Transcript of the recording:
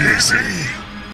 easy.